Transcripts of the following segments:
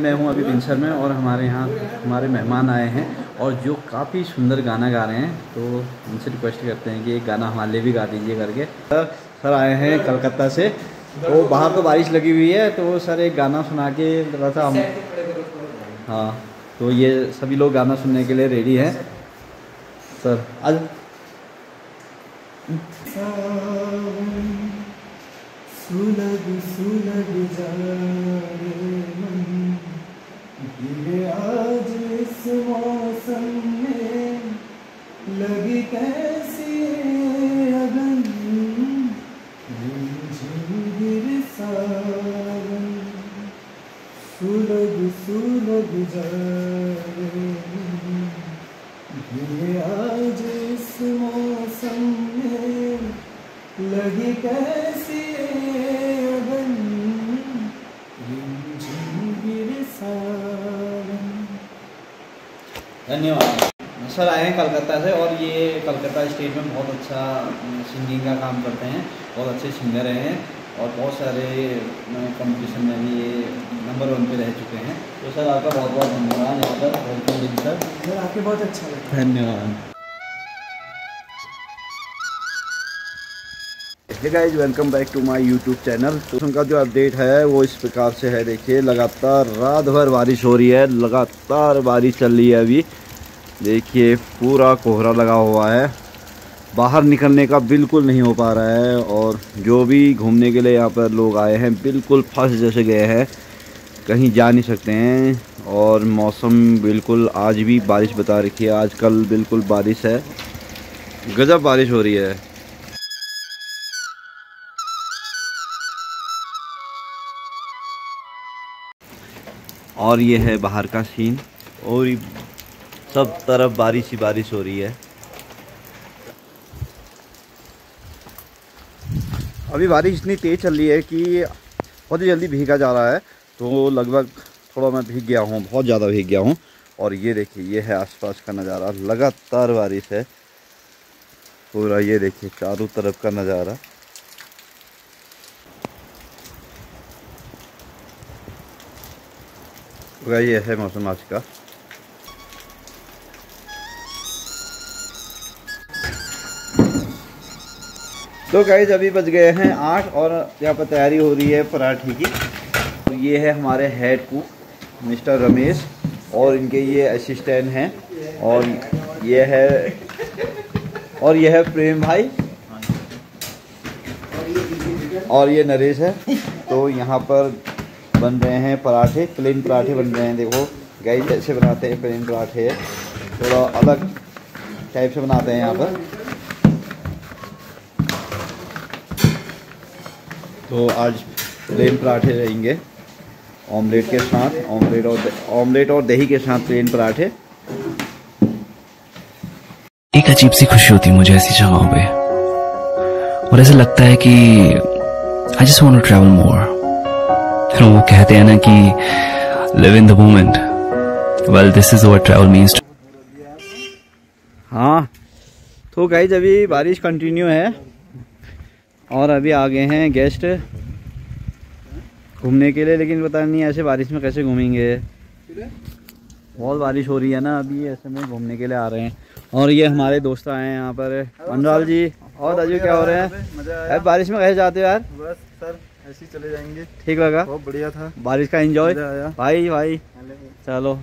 मैं हूँ अभी बिनसर में और हमारे यहाँ हमारे मेहमान आए हैं और जो काफ़ी सुंदर गाना गा रहे हैं तो उनसे रिक्वेस्ट करते हैं कि एक गाना हमारे लिए भी गा दीजिए करके। सर सर आए हैं कलकत्ता से। तो बाहर तो बारिश लगी हुई है तो सर एक गाना सुना के लगा था हम हाँ तो ये सभी लोग गाना सुनने के लिए रेडी हैं। सर, आज सुलग सुलग जाए हैं कलकत्ता से और ये कलकत्ता स्टेट में बहुत अच्छा सिंगिंग का काम करते हैं बहुत अच्छे सिंगर हैं और बहुत सारे कंपटीशन में भी ये नंबर वन पे रह चुके हैं। तो सर आपका बहुत बहुत धन्यवाद यहाँ पर वेलकम दिन सर सर आपके बहुत अच्छा लगा। धन्यवाद। Guys welcome back to my YouTube channel तो उनका जो अपडेट है वो इस प्रकार से है देखिए लगातार रात भर बारिश हो रही है लगातार बारिश चल रही है अभी। देखिए, पूरा कोहरा लगा हुआ है। बाहर निकलने का बिल्कुल नहीं हो पा रहा है और जो भी घूमने के लिए यहाँ पर लोग आए हैं, बिल्कुल फंस जैसे गए हैं। कहीं जा नहीं सकते हैं और मौसम बिल्कुल आज भी बारिश बता रखी है। आज कल बिल्कुल बारिश है। गजब बारिश हो रही है। और ये है बाहर का सीन। और सब तरफ़ बारिश ही बारिश हो रही है। अभी बारिश इतनी तेज़ चल रही है कि बहुत ही जल्दी भीगा जा रहा है तो लगभग थोड़ा मैं भीग गया हूँ, बहुत ज़्यादा भीग गया हूँ। और ये देखिए, ये है आसपास का नज़ारा, लगातार बारिश है। पूरा ये देखिए, चारों तरफ़ का नज़ारा। पूरा ये है मौसम आज का। तो गाइज़ अभी बज गए हैं आठ और यहाँ पर तैयारी हो रही है पराठे की। तो ये है हमारे हेड कुक मिस्टर रमेश, और इनके ये असिस्टेंट हैं। और ये है, और ये है प्रेम भाई। और ये नरेश है। तो यहाँ पर बन रहे हैं पराठे प्लेन पराठे बन रहे हैं, देखो। गाइस ऐसे बनाते हैं प्लेन पराठे। थोड़ा अलग टाइप से बनाते हैं यहाँ पर। तो आज प्लेन पराठे रहेंगे। ऑमलेट के साथ ऑमलेट और ऑमलेट और दही के साथ प्लेन पराठे। एक अजीब सी खुशी होती है मुझे ऐसी जगहों पे। और ऐसा लगता है कि I just want to travel more वो कहते हैं ना कि live in the moment well this is what travel means हाँ। तो गाइज़ अभी बारिश कंटिन्यू है। और अभी आ गए हैं गेस्ट घूमने के लिए लेकिन पता नहीं ऐसे बारिश में कैसे घूमेंगे। बहुत बारिश हो रही है ना अभी ऐसे में घूमने के लिए आ रहे हैं। और ये हमारे दोस्त आए हैं यहाँ पर। अनुराल जी और दाजू क्या हो रहे हैं? यार बारिश में कैसे जाते हो यार? बस सर ऐसे ही चले जाएँगे। ठीक लगा? बहुत बढ़िया था। बारिश का एंजॉय भाई भाई। चलो।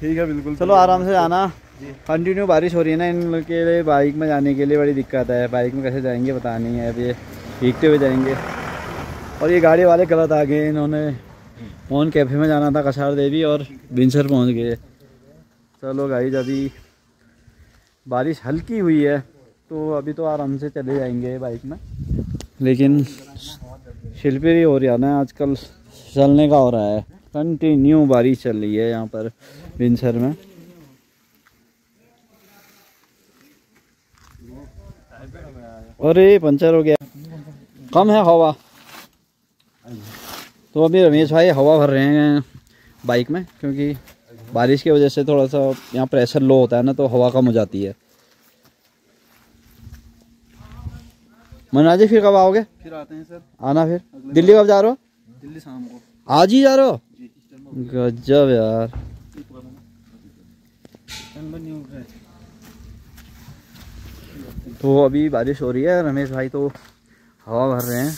ठीक है बिल्कुल चलो आराम से जाना। कंटिन्यू बारिश हो रही है ना इन लोग के लिए बाइक में जाने के लिए बड़ी दिक्कत है। बाइक में कैसे जाएँगे पता नहीं है, अब ये भीगते हुए जाएँगे। और ये गाड़ी वाले गलत आ गए, इन्होंने मोहन कैफ़े में जाना था कसार देवी और बिनसर पहुँच गए। चलो गाइज़ अभी बारिश हल्की हुई है तो अभी तो आराम से चले जाएँगे बाइक में। लेकिन शिल्पी हो रहा ना, आजकल चलने का हो रहा है। कंटिन्यू बारिश चल रही है यहाँ पर बिनसर में। अरे पंचर हो गया। कम है हवा। तो अभी रमेश भाई हवा भर रहे हैं बाइक में क्योंकि बारिश की वजह से थोड़ा सा यहाँ प्रेशर लो होता है ना तो हवा कम हो जाती है। मनाजी फिर कब आओगे? फिर आते हैं सर। आना फिर। दिल्ली कब जा रहे हो? दिल्ली शाम को। आज ही जा रहे हो? गजब यार। तो अभी बारिश हो रही है, रमेश भाई तो हवा भर रहे हैं।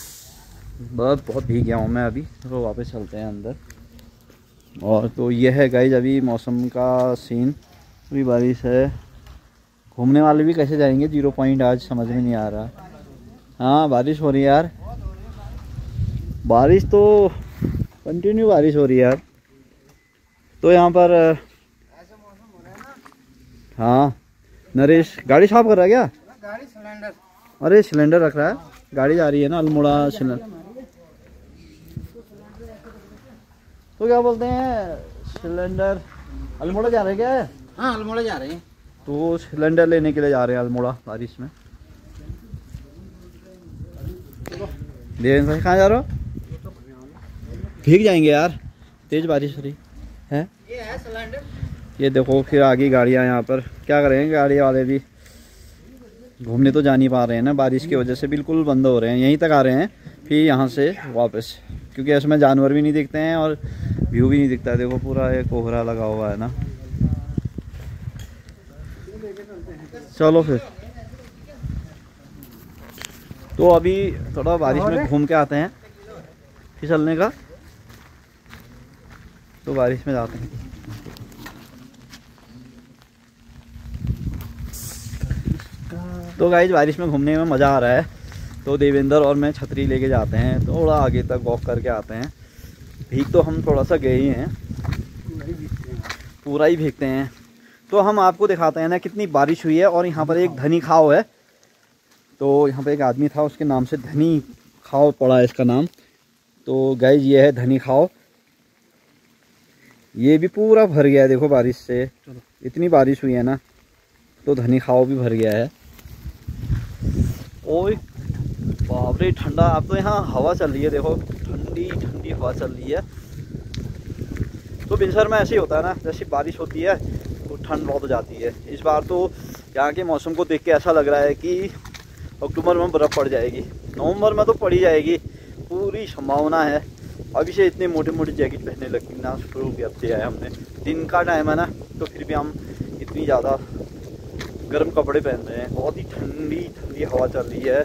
बस बहुत भीग गया हूँ मैं अभी तो वापस चलते हैं अंदर। और तो ये है गाइज़ अभी मौसम का सीन अभी बारिश है। घूमने वाले भी कैसे जाएँगे? ज़ीरो पॉइंट आज समझ में नहीं आ रहा। हाँ बारिश हो रही है यार। बारिश तो कंटिन्यू बारिश हो रही है यार। तो यहाँ पर हाँ नरेश, गाड़ी साफ़ कर रहा है क्या? गाड़ी सिलेंडर। अरे सिलेंडर रख रहा है। गाड़ी जा रही है ना अल्मोड़ा सिलेंडर। तो क्या बोलते हैं सिलेंडर अल्मोड़ा जा रहे हैं क्या? हाँ अल्मोड़ा जा रहे हैं। तो सिलेंडर लेने के लिए जा रहे हैं अल्मोड़ा बारिश में। देवेंद्र भाई कहाँ जा रहे हो? भीग जाएँगे यार। तेज बारिश हो रही है। ये है सिलेंडर। ये देखो फिर आगे गाड़ियाँ यहाँ पर। क्या करेंगे गाड़ी वाले भी? घूमने तो जा नहीं पा रहे हैं ना, बारिश की वजह से बिल्कुल बंद हो रहे हैं, यहीं तक आ रहे हैं, फिर यहाँ से वापस। क्योंकि इसमें जानवर भी नहीं दिखते हैं और व्यू भी नहीं दिखता, देखो पूरा ये कोहरा लगा हुआ है ना। चलो फिर। तो अभी थोड़ा बारिश में घूम के आते हैं, फिसलने का। तो बारिश में जाते हैं। तो गाइज़ बारिश में घूमने में मज़ा आ रहा है। तो देवेंद्र और मैं छतरी लेके जाते हैं थोड़ा आगे तक वॉक करके आते हैं। भीग तो हम थोड़ा सा गए ही हैं। पूरा ही भीगते हैं। तो हम आपको दिखाते हैं ना कितनी बारिश हुई है और यहाँ पर एक धनी खाओ है। तो यहाँ पर एक आदमी था उसके नाम से धनी खाओ पड़ा है इसका नाम। तो गाइज़ ये है धनी खाओ। ये भी पूरा भर गया है देखो बारिश से। इतनी बारिश हुई है ना तो धनी खाओ भी भर गया है। ओए, बाप रे, ठंडा। अब तो यहाँ हवा चल रही है, देखो। ठंडी ठंडी हवा चल रही है। तो बिनसर में ऐसे ही होता है ना, जैसे बारिश होती है तो ठंड बहुत हो जाती है। इस बार तो यहाँ के मौसम को देख के ऐसा लग रहा है कि अक्टूबर में बर्फ़ पड़ जाएगी। नवंबर में तो पड़ी जाएगी। पूरी संभावना है। अभी से इतने मोटे मोटे जैकेट पहनने लगी ना, शुरू आए हमने। दिन का टाइम है ना तो फिर भी हम इतनी ज़्यादा गर्म कपड़े पहन रहे हैं। बहुत ही ठंडी ठंडी हवा चल रही है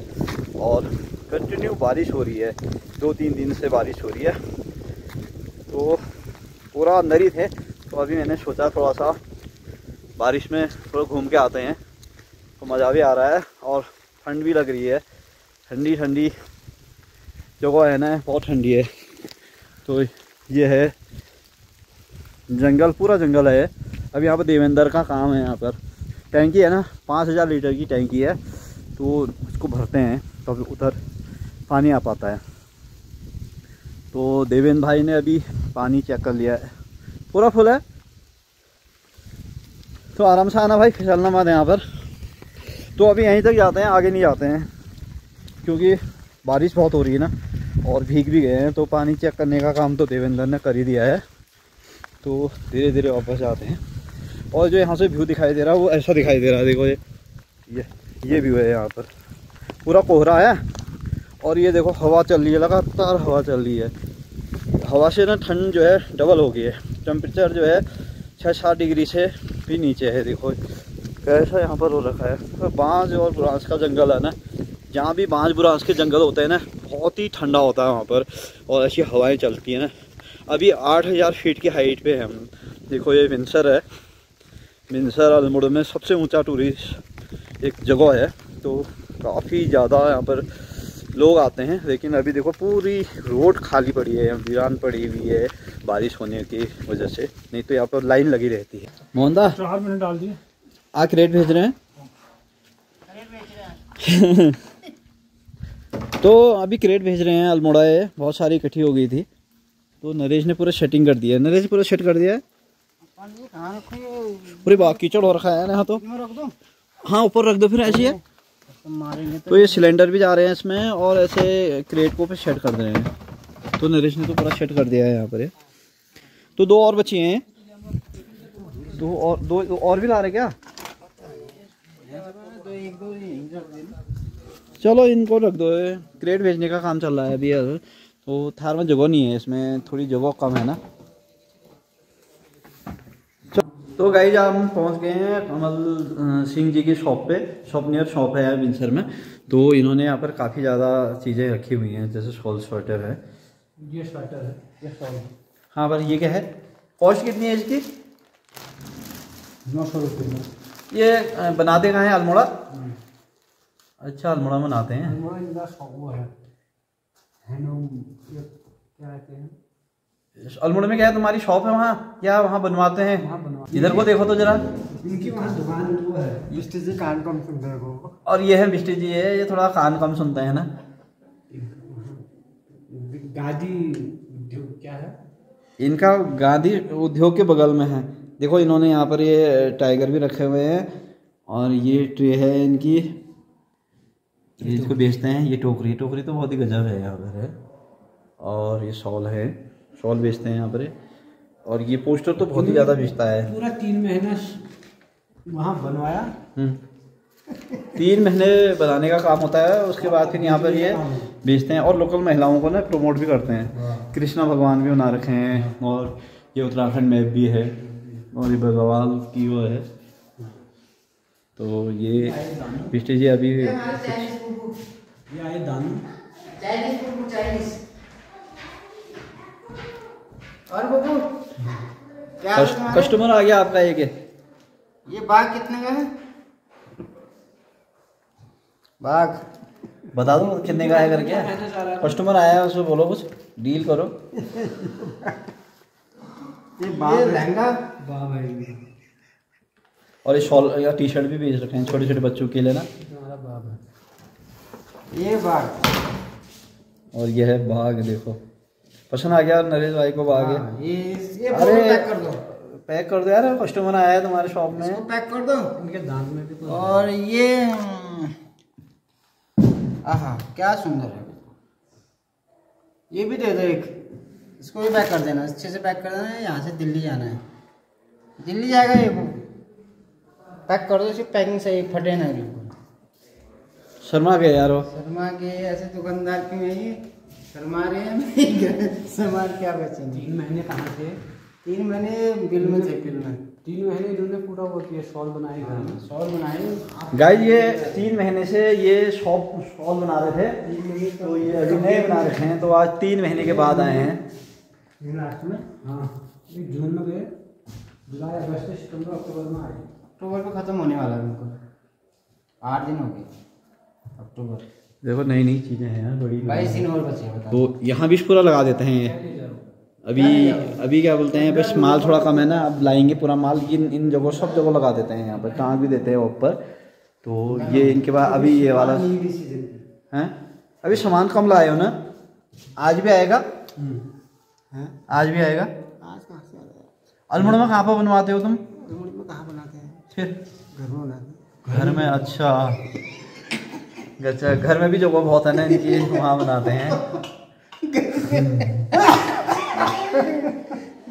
और कंटिन्यू बारिश हो रही है। दो तीन दिन से बारिश हो रही है। तो पूरा अंदर ही थे। तो अभी मैंने सोचा थोड़ा सा बारिश में थोड़ा घूम के आते हैं। तो मज़ा भी आ रहा है और ठंड भी लग रही है। ठंडी ठंडी जगह है ना, बहुत ठंडी है। तो ये है जंगल, पूरा जंगल है। अब यहाँ पर देवेंद्र का काम है यहाँ पर। टैंकी है ना, पाँच हज़ार लीटर की टैंकी है तो उसको भरते हैं तब तो उधर पानी आ पाता है। तो देवेंद्र भाई ने अभी पानी चेक कर लिया है। पूरा फुल है? तो आराम से आना भाई फिसलना मत यहाँ पर। तो अभी यहीं तक जाते हैं, आगे नहीं जाते हैं, क्योंकि बारिश बहुत हो रही है ना, और भीग भी गए हैं तो पानी चेक करने का काम तो देवेंद्र ने कर ही दिया है। तो धीरे धीरे वापस जाते हैं। और जो यहाँ से व्यू दिखाई दे रहा है, वो ऐसा दिखाई दे रहा है, देखो ये। ये ये व्यू है यहाँ पर। पूरा कोहरा है और ये देखो हवा चल रही है, लगातार हवा चल रही है। हवा से ना ठंड जो है डबल हो गई है। टेम्परेचर जो है छः सात डिग्री से भी नीचे है, देखो। कैसा यहाँ पर हो रखा है। तो बाँझ और बुरांस का जंगल है ना। जहाँ भी बाँझ बुरांस के जंगल होते हैं ना, बहुत ही ठंडा होता है वहाँ पर। और ऐसी हवाएँ चलती हैं ना। अभी आठ हज़ार फीट की हाइट पे है हम। देखो ये विंसर है। मिनसर अल्मोड़ा में सबसे ऊँचा टूरिस्ट एक जगह है तो काफ़ी ज़्यादा यहाँ पर लोग आते हैं लेकिन अभी देखो पूरी रोड खाली पड़ी है वीरान पड़ी हुई है बारिश होने की वजह से नहीं तो यहाँ पर लाइन लगी रहती है। मोहनदा चार मिनट डाल दिए। आप क्रेट भेज रहे हैं? तो अभी क्रेट भेज रहे हैं अल्मोड़ा है बहुत सारी इकट्ठी हो गई थी तो नरेश ने पूरा सेटिंग कर दिया है। नरेश पूरा सेट कर दिया है? पूरी बात कीचड़ हो रखा है यहाँ तो। हाँ ऊपर रख दो फिर ऐसी है। तो ये सिलेंडर भी जा रहे हैं इसमें और ऐसे क्रेट को पे सेट कर रहे हैं। तो नरेश ने तो पूरा सेट कर दिया है यहाँ पर ये। तो दो और बचे हैं। दो और दो और भी ला रहे क्या? चलो इनको रख दो ये। क्रेट भेजने का काम चल रहा है अभी। तो थार में जगह नहीं है इसमें। थोड़ी जगह कम है ना। तो गाइज़ हम पहुँच गए हैं कमल सिंह जी की शॉप पे। शॉप नियर शॉप है यार बिनसर में। तो इन्होंने यहाँ पर काफ़ी ज़्यादा चीज़ें रखी हुई हैं जैसे शॉल स्वेटर है। ये स्वेटर है ये शॉल हाँ पर ये क्या है? कॉस्ट कितनी है इसकी? नौ सौ रुपये ये बनाते कहाँ हैं? अल्मोड़ा? अच्छा अल्मोड़ा बनाते हैं। हमारा इनका शॉप वो है। हैंडलूम क्या कहते हैं? अल्मोड़ा में क्या है? तुम्हारी शॉप है वहाँ? या वहाँ बनवाते हैं? वहाँ इधर को देखो तो जरा। इनकी वहाँ दुकान वो है। से कान कम सुंदर को और ये है बिस्टी जी है ये थोड़ा कान कम सुनते हैं ना। गाजी उद्योग क्या है? इनका गांधी उद्योग के बगल में है। देखो इन्होंने यहाँ पर ये टाइगर भी रखे हुए हैं। और ये ट्रे है इनकी। ये इसको बेचते हैं ये टोकरी। टोकरी तो बहुत ही गजब है यहाँ पर है। और ये शॉल है। शॉल बेचते हैं यहाँ पर। और ये पोस्टर तो बहुत ही ज़्यादा बेचता है। पूरा तीन महीना वहाँ बनवाया। हम्म। तीन महीने बनाने का काम होता है उसके बाद फिर यहाँ पर ये बेचते हैं। और लोकल महिलाओं को ना प्रमोट भी करते हैं। कृष्णा भगवान भी बना रखे हैं और ये उत्तराखंड में भी है और ये बगवाल की वो है। तो ये पिछले जी अभी ये आए दानू चाइनीज़ फ़ूड चाइनीज़ और बबू क्या है कस्ट- तुम्हारे? कस्टमर आ गया आपका एक। ये बाग कितने का है? बाग। बता दो कितने का है करके। कस्टमर आया है उसको बोलो कुछ। डील करो। ये बाग लहंगा? वाह भाई और ये शॉल या टी शर्ट भी बेच रखे हैं छोटे छोटे बच्चों के लिए ना। ये बाग। और ये है बाग देखो। पसंद आ गया नरेश भाई को आ है हाँ, ये ये अरे पैक कर दो। पैक कर दो यार कस्टमर आया है तुम्हारे शॉप में। इसको पैक कर दो। इनके दांत में भी और ये हम्म, आहा क्या सुंदर है। ये भी दे दो एक। इसको भी पैक कर देना अच्छे से पैक कर देना यहाँ से दिल्ली जाना है। दिल्ली जाएगा ये वो। पैक कर दो इसकी पैकिंग सही फटे ना बिल्कुल। शर्मा गए यार वो। शर्मा के ऐसे दुकानदार क्यों है ये? शर्मा रहे हैं नहीं क्या बचेंगे? तीन महीने कहाँ से? तीन महीने बिल में थे बिल में। तीन महीने इन्होंने पूरा वो किया शॉल बनाए घर में। सॉल बनाए गाइस ये तीन महीने से ये शॉप शॉल बना रहे थे। तो ये अभी नए बना रहे हैं तो आज तीन महीने के बाद आए हैं। लास्ट में? हाँ। जून में गए। जुलाई अगस्त सितंबर अक्टूबर में आए। अक्टूबर को खत्म होने वाला है बिल्कुल। आठ दिन हो गए। अक्टूबर। देखो नई नई चीज़ें हैं यार बड़ी बाईस दिन और बचे हैं, तो यहाँ भी पूरा लगा देते हैं। ये अभी अभी क्या बोलते हैं बस माल थोड़ा कम है ना अब लाएँगे पूरा माल इन इन जगहों सब जगह लगा देते हैं यहाँ पर टाँग भी देते हैं ऊपर। तो ये इनके बाद अभी ये वाला हैं? अभी सामान कम लाए हो ना? आज भी आएगा? हैं? आज भी आएगा? अल्मोड़ा में कहाँ पर बनवाते हो तुम? डुमरी में कहाँ बनाते हैं? फिर? घर में घर में अच्छा। अच्छा घर में भी जगह बहुत है ना इनकी वहाँ बनाते हैं।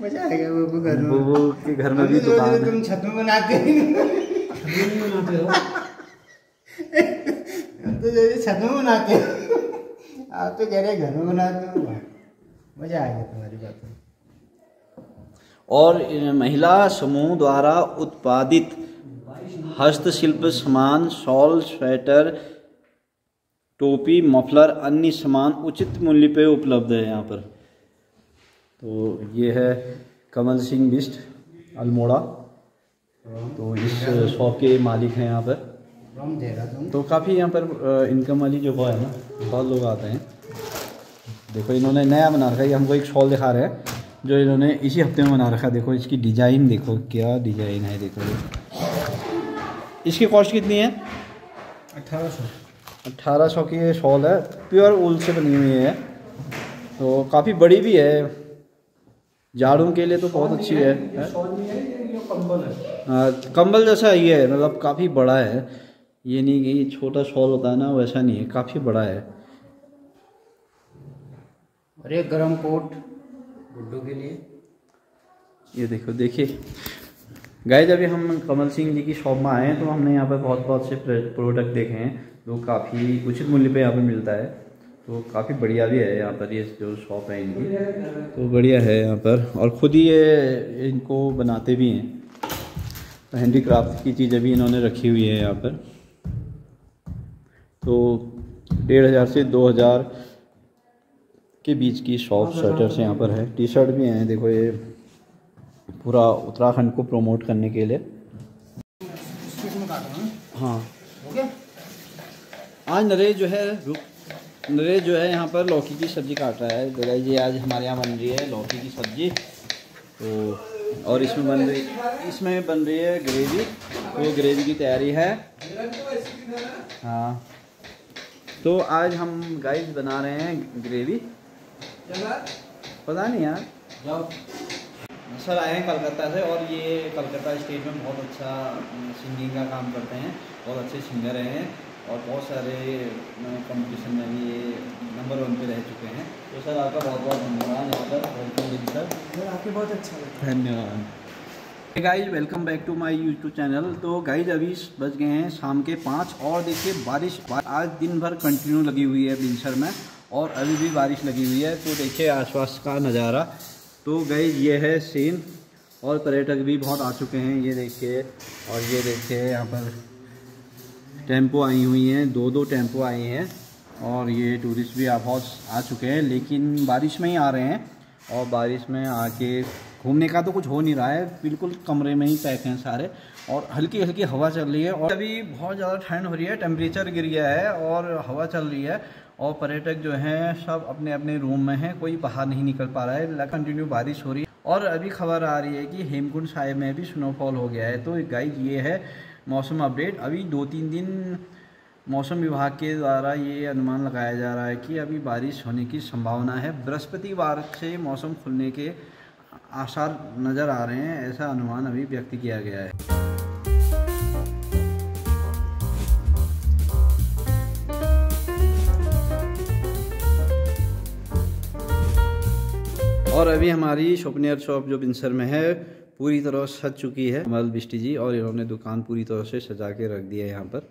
मज़ा आएगा घर में। के घर में भी दुकान है। तुम छत में बनाते हैं बनाते हो। तो जैसे छत में बनाते हैं। आप तो कह रहे हैं घर में बनाते हो। मज़ा आएगा तुम्हारी बात में और महिला समूह द्वारा उत्पादित हस्तशिल्प सामान शॉल स्वेटर टोपी, मफलर, अन्य सामान उचित मूल्य पे उपलब्ध है यहाँ पर। तो ये है कमल सिंह बिस्ट, अल्मोड़ा। तो इस शॉप के मालिक हैं यहाँ पर। तो काफ़ी यहाँ पर इनकम वाली जो है ना, बहुत लोग आते हैं। देखो, इन्होंने नया बना रखा है। हमको एक शॉल दिखा रहे हैं, जो इन्होंने इसी हफ़्ते में बना रखा है। देखो, इसकी डिज़ाइन देखो, क्या डिज़ाइन है, देखो। इसकी कॉस्ट कितनी है? अठारह सौ। अट्ठारह सौ की ये शॉल है प्योर ऊल से बनी हुई है। तो काफ़ी बड़ी भी है। झाड़ू के लिए तो बहुत अच्छी है। ये है ये ये कंबल है। हाँ, कंबल जैसा ही है मतलब काफ़ी बड़ा है। ये नहीं कि छोटा शॉल होता है ना वैसा नहीं है काफ़ी बड़ा है। और एक गर्म कोट। गुड्डू के लिए। ये देखो देखिए। गाय जब हम कमल सिंह जी की शॉप में आए हैं तो हमने यहाँ पर बहुत बहुत से प्रोडक्ट देखे हैं, जो काफ़ी उचित मूल्य पे यहाँ पर मिलता है। तो काफ़ी बढ़िया भी है यहाँ पर ये जो शॉप है इनकी। तो बढ़िया है यहाँ पर। और ख़ुद ही ये, इनको बनाते भी हैं। हैंडीक्राफ्ट की चीज़ें भी इन्होंने रखी हुई है यहाँ पर। तो डेढ़ हज़ार से दो हज़ार के बीच की शॉप स्वेटर्स यहाँ पर है। टी शर्ट भी हैं, देखो ये पूरा उत्तराखंड को प्रमोट करने के लिए। हाँ। आज नरेश जो है नरेश जो है यहाँ पर लौकी की सब्ज़ी काट रहा है। तो ये आज हमारे यहाँ बन रही है लौकी की सब्ज़ी। तो और इसमें बन रही, इसमें बन रही है ग्रेवी तो ग्रेवी की तैयारी है। हाँ। तो आज हम गाइस बना रहे हैं ग्रेवी पता नहीं यार। सर आए हैं कलकत्ता से और ये कलकत्ता स्टेट में बहुत अच्छा सिंगिंग का काम करते हैं बहुत अच्छे सिंगर हैं और बहुत सारे कंपटीशन में भी ये नंबर वन पे रह चुके हैं। तो सर आपका बहुत बहुत धन्यवाद यहाँ पर वेलकम दिन सर। सर आपके बहुत अच्छा लगा धन्यवाद। Guys welcome back to my YouTube channel तो गाइज़ अभी बज गए हैं शाम के पाँच और देखिए बारिश आज दिन भर कंटिन्यू लगी हुई है बिनसर में और अभी भी बारिश लगी हुई है। तो देखिए आसपास का नज़ारा। तो गई ये है सीन और पर्यटक भी बहुत आ चुके हैं, ये देखिए। और ये देखिए, यहाँ पर टेंपो आई हुई हैं दो दो टेंपो आई हैं और ये टूरिस्ट भी बहुत आ चुके हैं, लेकिन बारिश में ही आ रहे हैं और बारिश में आके घूमने का तो कुछ हो नहीं रहा है, बिल्कुल कमरे में ही पैक हैं सारे और हल्की हल्की हवा चल रही है और अभी बहुत ज़्यादा ठंड हो रही है टेम्परेचर गिर गया है और हवा चल रही है। और पर्यटक जो हैं, सब अपने अपने रूम में हैं, कोई बाहर नहीं निकल पा रहा है। कंटिन्यू बारिश हो रही है। और अभी खबर आ रही है कि हेमकुंड साहिब में भी स्नोफॉल हो गया है। तो गाइज़ ये है मौसम अपडेट अभी दो तीन दिन मौसम विभाग के द्वारा ये अनुमान लगाया जा रहा है कि अभी बारिश होने की संभावना है। बृहस्पतिवार से मौसम खुलने के आसार नज़र आ रहे हैं, ऐसा अनुमान अभी व्यक्त किया गया है। और अभी हमारी शोपनियर शॉप जो बिनसर में है, पूरी तरह सज चुकी है। कमल बिष्टी जी और इन्होंने दुकान पूरी तरह से सजा के रख दिया है यहाँ पर।